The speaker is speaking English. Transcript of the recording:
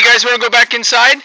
you guys wanna go back inside?